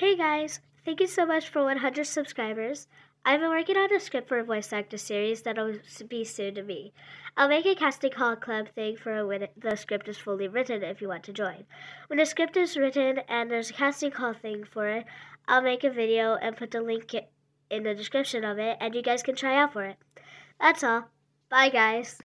Hey guys, thank you so much for 100 subscribers. I've been working on a script for a voice actor series that'll be soon to be. I'll make a casting call club thing for when the script is fully written if you want to join. When the script is written and there's a casting call thing for it, I'll make a video and put the link in the description of it and you guys can try out for it. That's all. Bye guys.